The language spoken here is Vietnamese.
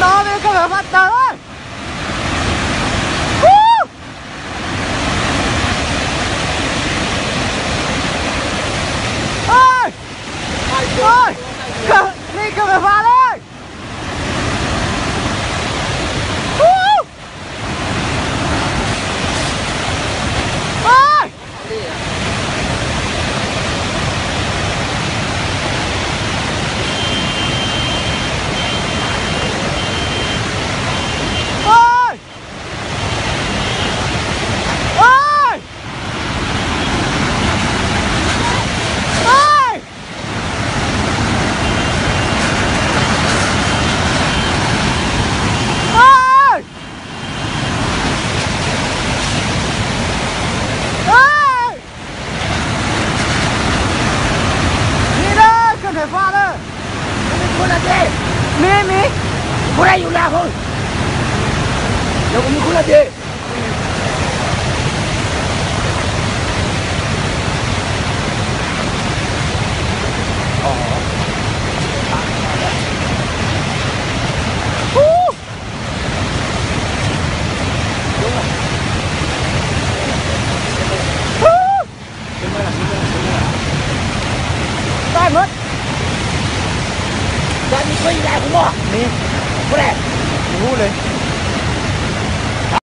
哪个没发了？哎！哎！你干嘛了？mày pha đó mày khui là gì mày me father. Me, me. Por ahí un lajo. Yo con mi culate. mất ไม่ได้ผมบอกนี่ไม่ไละรู้เลย